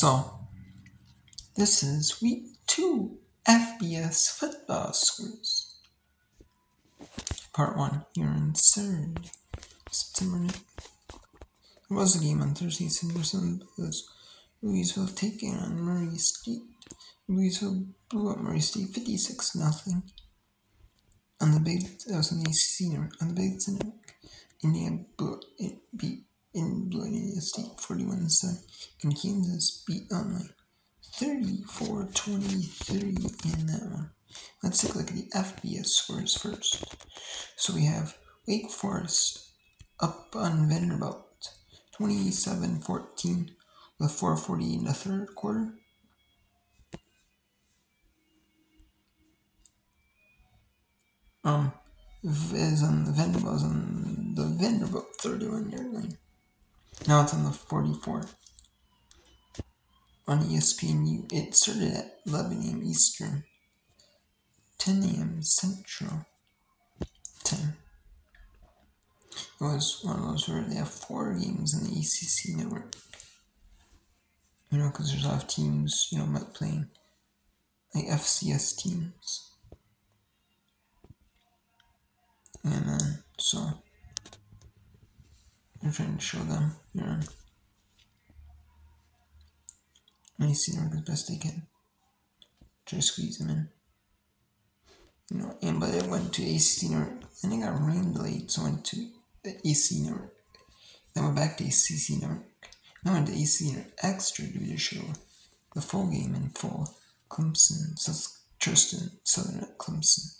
So, this is week two FBS football scores. Part one here in third September 9th. There was a game on Thursday, September 7th, because Louisville taking on Murray State. Louisville blew up Murray State 56 nothing. On the big, that was on the ACC on the big center. Indiana blew, it beat in blew Indiana State 41 7. And Kansas beat Illinois 34 23 in that one. Let's take a look at the FBS scores first. So we have Wake Forest up on Vanderbilt 27 14 with 440 in the third quarter. Um, is on the Vanderbilt on the Vanderbilt 31 yard line. Now it's on the 44. On ESPNU, it started at 11 a.m. Eastern, 10 a.m. Central, 10. It was one of those where they have four games in the ACC network. You know, because there's a lot of teams, you know, might playing like FCS teams. And then, so, I'm trying to show them, you know, network as best they can. Try to squeeze them in. You know, and but I went to AC and it got rain delayed, so I went to AC network. Then went back to ACC network. Now went to AC network extra to show. The full game in full. Clemson, South Tristan, Southern Clemson.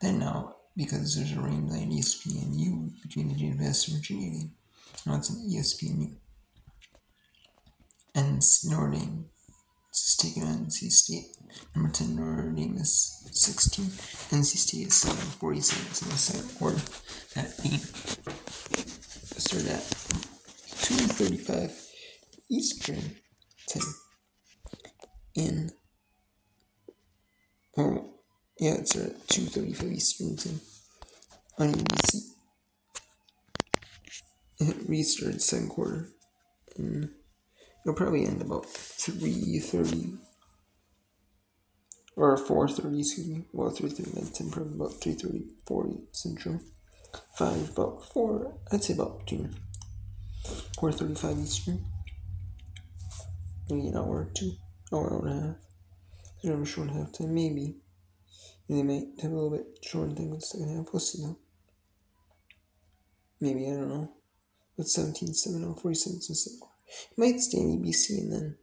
Then now, because there's a rain delay in ESPNU between the University of Virginia game, now it's an ESPNU. And is taking on NC State. Number 10, Notre Dame is 16. NC State is 7, 47 in the second quarter. That game started at 2.35 Eastern time. In, oh, yeah, it's at 2.35 Eastern time on NBC. It restarted second quarter. And it'll probably end about 3.30 or 4.30, excuse me. Well, 3.30 my time, probably about 3.30, 40 Central. 5, about 4, I'd say about between 4.35 Eastern. Maybe an hour or two, hour, hour and a half. They have a short half time, maybe. And they might have a little bit shorter thing with the second half. We'll see though. Maybe, I don't know. But 17 7 or 47 so second quarter. It might stay in ABC and then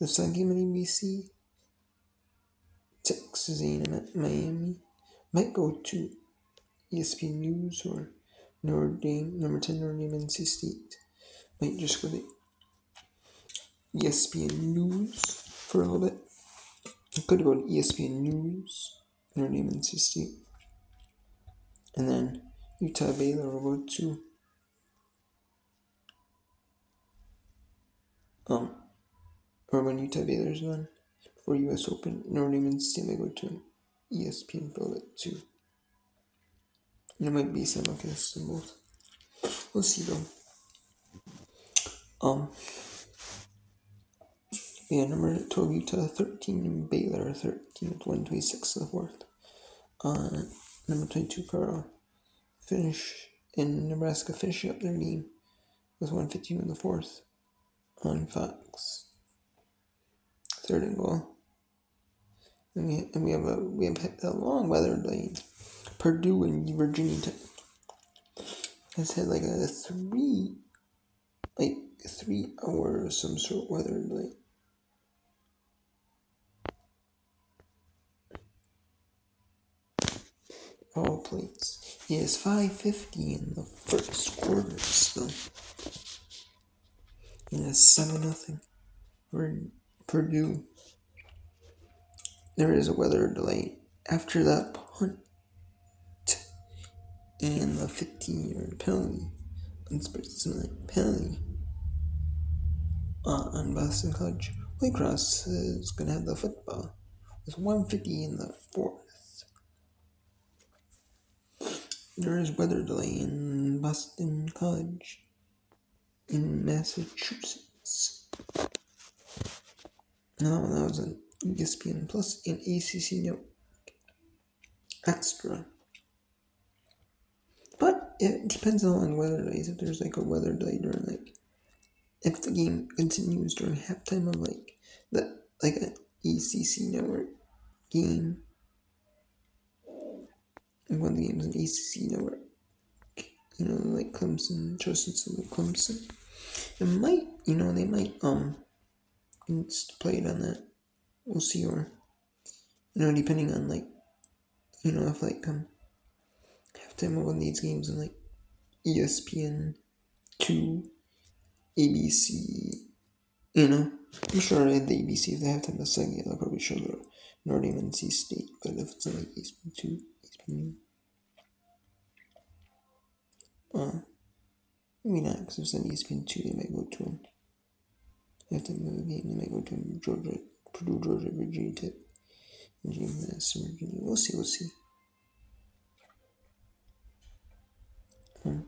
the second game in ABC, Texas A&M at Miami, might go to ESPN News or Notre Dame, number 10 Notre Dame NC State. Might just go to ESPN News for a little bit. I could go to ESPN News, Notre Dame NC State. And then Utah Baylor will go to um or when Utah Baylor's done for US Open, Notre Dame and State go to ESPN for a bit too. And there might be some simulcasts in both. We'll see though. Um yeah, number 12 Utah 13 and Baylor 13 with 126 of the fourth. Uh, number 22 Carl finish in Nebraska finishing up their game with 152 in the fourth on Fox. Third and goal. And we, and we have a we have a long weather delay. Purdue and Virginia Tech has had like a three like three hour some sort of weather delay. Plates. It is five fifty in the first quarter still. And it's seven nothing. For Purdue. There is a weather delay after that punt and the 15 yard penalty, unsportsmanlike penalty uh, on Boston College. Holy Cross is going to have the football with 150 in the fourth. There is weather delay in Boston College in Massachusetts. No, that was an ESPN Plus and ACC Network Extra. But it depends on weather days. If there's like a weather day during like, if the game continues during halftime of like the like an ACC Network game, and one of the games an ACC Network, you know, like Clemson, Justin Clemson, it might, you know, they might um play it on that. We'll see, or you know, depending on like, you know, if like um halftime of one of these games on like ESPN two, ABC, you know, I'm sure at the ABC if they have time to second, they'll probably show the Notre Dame NC State, but if it's on like ESPN two, ESPN. Uh, maybe not, because it's on ESPN two, they might go to them. After the game, they might go to Georgia, Purdue, Georgia, Virginia Tech, Virginia, Virginia. We'll see, we'll see. Hmm.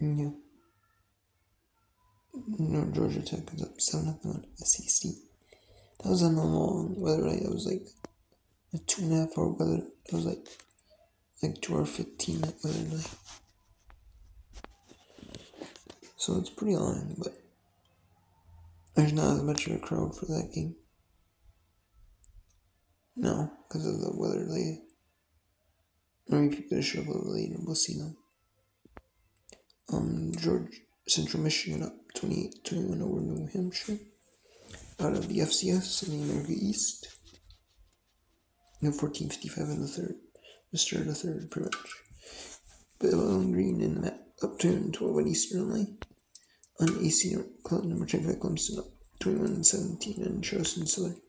Yeah. No, Georgia Tech is up 7 nothing on SEC. That was a long weather right? That was like a two and a half hour weather. It was like like two hour fifteen at weather night. So it's pretty long, but there's not as much of a crowd for that game. No, because of the weather late. Maybe people show up a little late and we'll see them. Um, George Central Michigan up 28 21 over New Hampshire. Out of the FCS in the America East. No 1455 in the third. Mr. the third, pretty much. Bowling Green in the map up to 12 at Eastern only. On AC number 25 Clemson up 21 and 17 and Charleston Southern.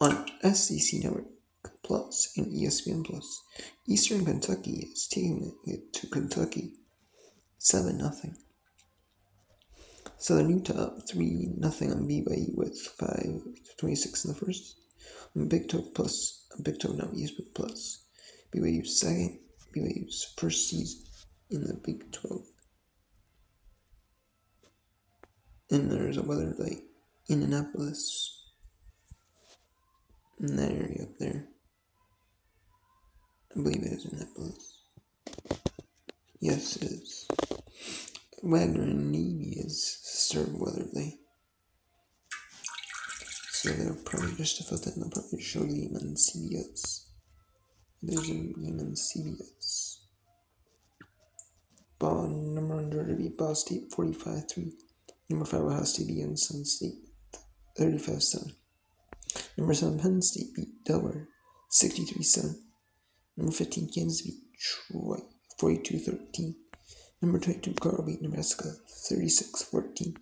On SEC Network Plus and ESPN Plus, Eastern Kentucky is taking it to Kentucky 7 0. Southern Utah up 3 0 on BYU with 5 26 in the first. On Big 12 Plus, Big 12 now ESPN Plus. BYU's second, BYU's first season in the Big 12. And there's a weather light in Annapolis. In that area up there. I believe it is Annapolis. Yes, it is. Wagner and Navy is Sir Weatherly. So they'll probably just fill that they'll probably show the CBS. There's a game on CBS. Ball number Georgia beat Ball State 45 3. Number 5 Ohio State beat Sun State 35 7. Number 7 Penn State beat Delaware 63 7. Number 15 Kansas beat Troy 42 13. Number 22 Carl beat Nebraska 36 14.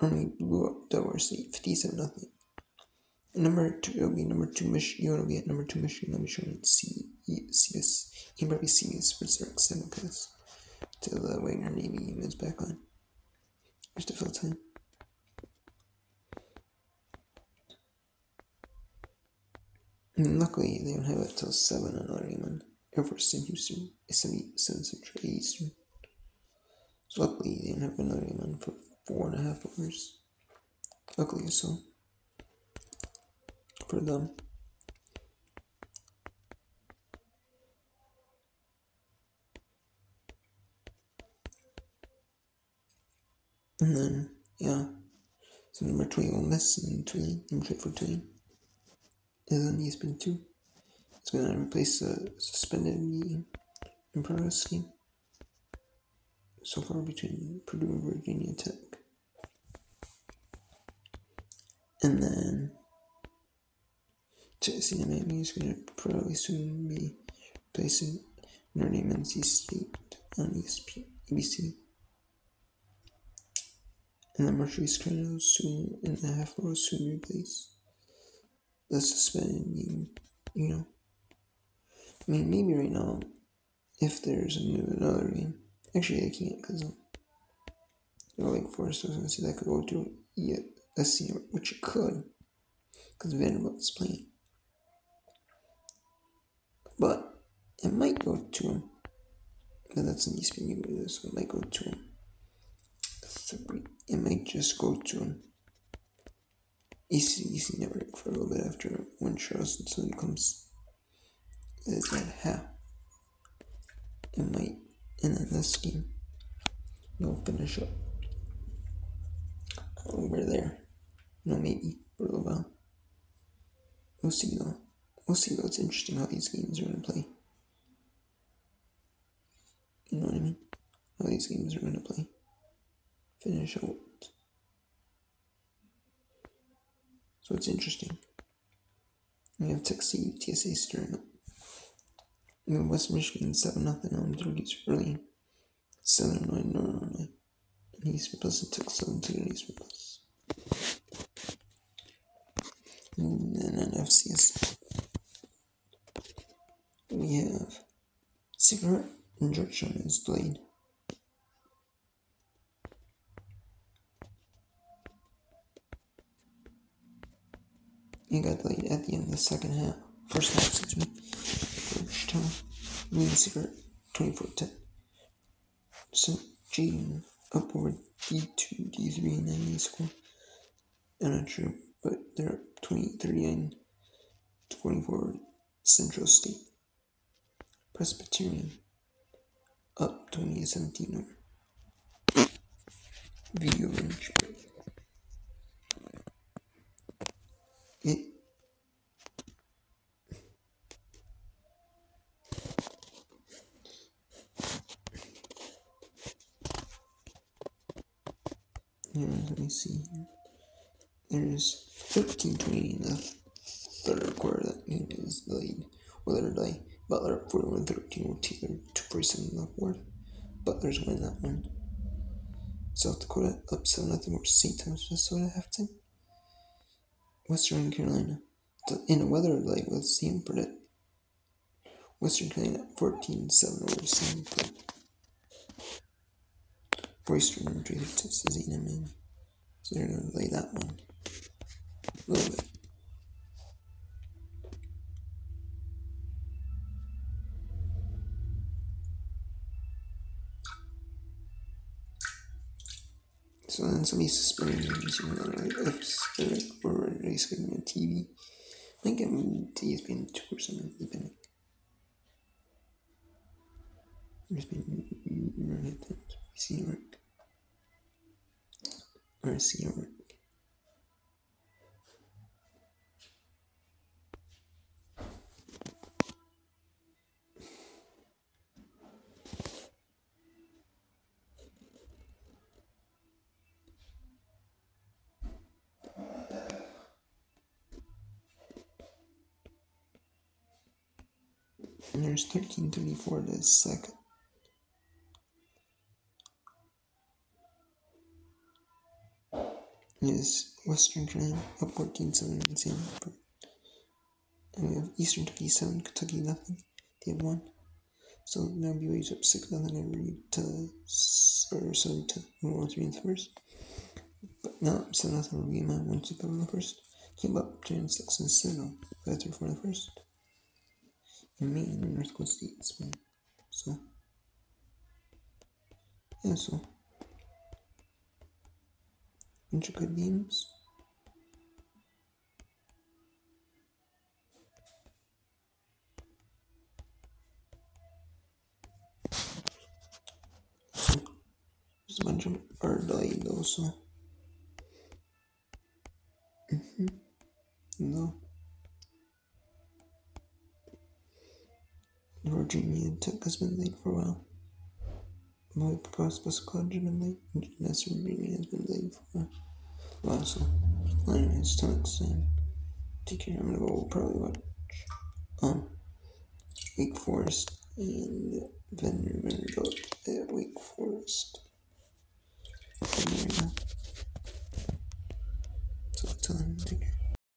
Army blew up Delaware State 57 0. Number two, it'll be number two Michigan. It'll be at number two Michigan. I'll be showing C, CBS. You can probably see me Sports Direct simulcast till the Wagner Navy is back on. There's still time. And luckily, they don't have it till 7 on game Air Force in Houston. It's 7 Central Eastern. So luckily, they don't have another game for four and a half hours. Luckily, so for them. And then, yeah. So number 21 Miss and 20, number 24 20 is on ESPN 2. It's going to replace the suspended game in progress game so far between Purdue and Virginia Tech. And then Tennessee Miami is going to probably soon be replacing Notre Dame NC State on ESP, ABC. And then Mercury Screen will soon, in a half will soon replace the suspended game, you know. I mean, maybe right now, if there's a new another game, actually I can't because I'm Wake Forest. Was gonna say that could go to ESC, which it could, because Vanderbilt's playing. But it might go to him. That's an ESPN so it might go to him. It might just go to ACDC network for a little bit after when Charleston comes. Is that half. It might, and then this game, you'll finish up over there. No, maybe for a little while. We'll see though. We'll see though. It's interesting how these games are gonna play. You know what I mean? How these games are gonna play. Finish out. So it's interesting. We have Texas UTSA stirring up. We have West Michigan 7 nothing on Turkey's early. 7 9 no, no, no. And Eastern Plus and Texas 7 2 Eastern Plus. And then FCS. We have cigarette injection is delayed. It got delayed at the end of the second half. First half, excuse me. First time. Cigarette 24 10. So, Jaden upward D2, D3, and then score. I'm not sure, but they're up 20, 39, 24 Central State. Presbyterian up 2017 over. Video range. It Here, let me see here. There's 1320 in the third quarter. That is the lead. Whether die. Butler 41 13 with Taylor 247 in the fourth. Butler's win that one. South Dakota up 7 nothing over St. Thomas, Minnesota halftime. Western Carolina in a weather delay with Samford at Western Carolina 14 7 over Samford. Royston traded to Cezina maybe. So they're gonna lay that one. A little bit. So then somebody suspended me using that right if spirit or race on TV. I think I'm TSPN two or something. There's been. See work. Or see And there's 1334 the second. Is Western Carolina up 14 7 in Samford. And we have Eastern Kentucky 7, Kentucky nothing. They have 1. So now BYU's up 6 nothing every to, or sorry, to Memorial 3 in the first. But now 7 nothing over BMI 1 2 in the first. Came up 10 6 and 7 5 3 4 in the first in Maine and North Coast States, man. So, yeah, so, bunch of good games. There's a bunch of are died also. Mm-hmm. No. Virginia Tech has been late for a while. My college has been late, and Vanessa Virginia has been late for a while. So, anyways, till next time, take care. I'm gonna go probably watch um Wake Forest and Vanderbilt at Wake Forest.